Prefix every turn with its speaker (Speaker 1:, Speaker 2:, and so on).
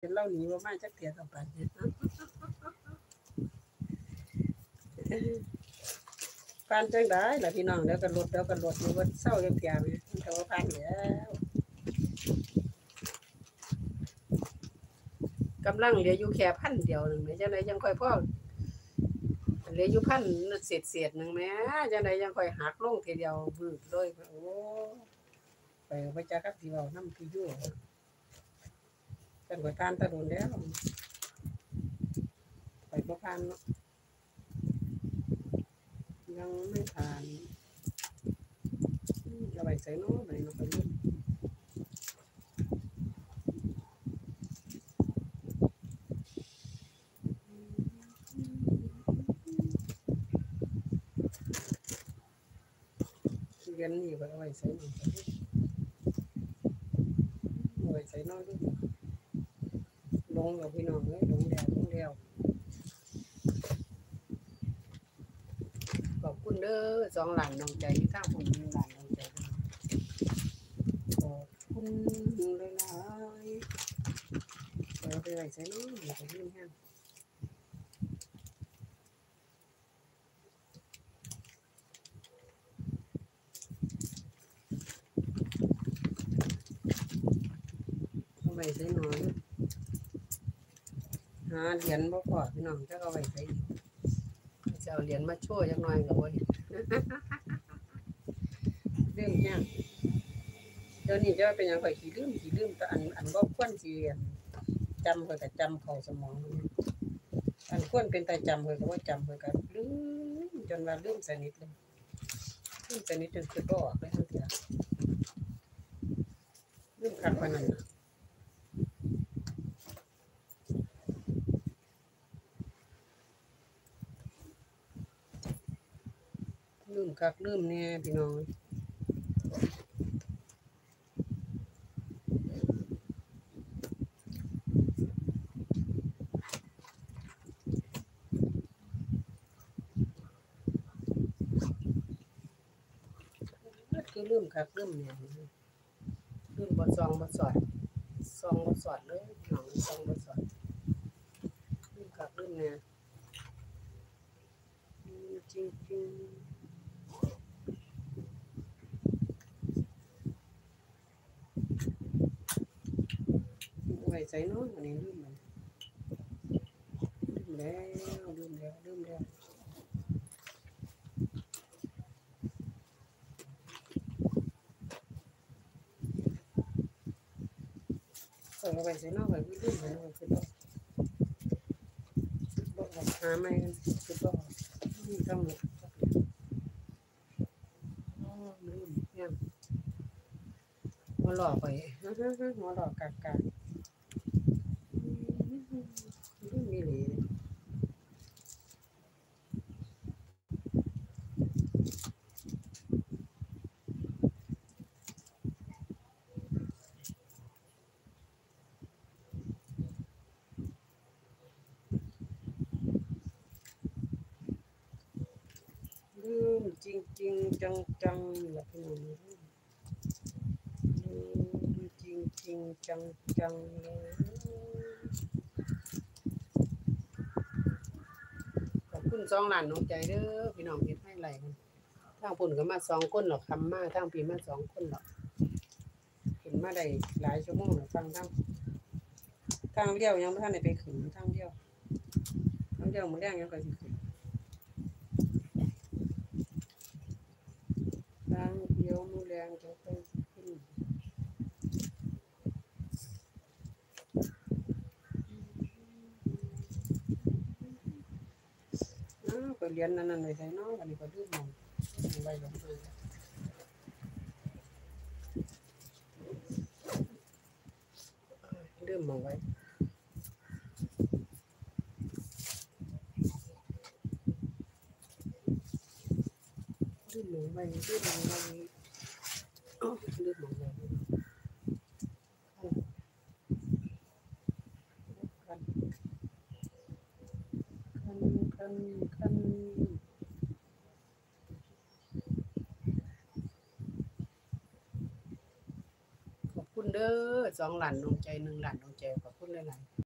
Speaker 1: เห็นเล่าหนีว่ามาจักเตียต่อไปเนี่ยปานจังได้ล่ะพี่น้องเดี๋ยวกันรถเดี๋ยวกันรถอยู่ว่าเศร้ายังเตียไหมแต่ว่าผ่านแล้วกำลังเหลืออยู่แค่พันเดียวหนึ่งไหมจังไดยังค่อยพ่อเหลืออยู่พันเศษเศษหนึ่งแหม่จังไดยังค่อยหักลงทีเดียวบึ้เลยโอ้ไปไปจ้าครับที่เว้าน้ำพี่ยู่ กันกว่าทานตะโดนแล้วไปบ่ผ่านยังไม่ผ่านอืมเอาไปใส่เน้อไปเนาะไปรุ่นเรียนนี่ก็เอาไว้ใส่หน่อยเอาไว้ใส่น้อยด้วย ลงแล้วพี่น้องเอ้ยลงแล้วลงแล้ว ขอบคุณเด้อสองหลานน้องใจที่ข้างผมหลานน้องใจด้วยขอบคุณเลยล่ะเดี๋ยวไปไว้ใส่นู้นเดี๋ยวไปยื่นให้เอาไว้ใส่หน่อย หาเหรียญบ่พอพี่น้องจะเอาไว้ใส่จะเอาเหรียญมาช่วยจักหน่อยกับว่าเรื่องยากเดี๋ยวนี้จะเป็นหยังข่อยขี้ลืมขี้ลืมแต่อันอันบ่ควรสิเรียนจำข่อยก็จำเข้าสมองมันอันควรเป็นแต่จำข่อยก็บ่จำข่อยก็ลืมจนว่าลืมสนิทเลยลืมสนิทจนคือบ่ออกเลยทั้งเทื่อลืมคักปานนั้น ลืมคักลืมแน่พี่น้องคือลืมคักลืมเนี่ยลืมบ่ซองบ่สอดซองบ่สอดเลยหนองซองบ่สอด zainul ni dum man dum le dum le dum le kalau kayak zainul kayak gitu zainul kayak gitu bawa kamera kan gitu bawa ini kamu oh belum ya mau lọ vậy nó lọ cà cà chiên chiên trăng trăng là cái này chiên chiên trăng trăng คุณสองหลานน้องใจเด้อพี่น้องเฮ็ดให้ไหลกันทางปุ่นก็มาสองคนหรอกคำมาทางปีมาสองคนหรอกเห็นมาได้หลายชั่วโมงแล้วฟังทางทางเลี้ยวยังไม่ทันได้ไปขึ้นทางเลี้ยวทางเลี้ยวมือแรงยังก็สิขึ้นทางเดียวมือแรงจะไป เรียนนั่นนั่นเลยใช่เนาะวันนี้ก็ดื้อมองไปลงไปดื้อมองไว้ดื้อมองไว้ดื้อมองไว้อ๋อดื้อมองไว้คันคัน เด้อสองหลานดวงใจหนึ่งหลานดวงใจขอบคุณหลายๆ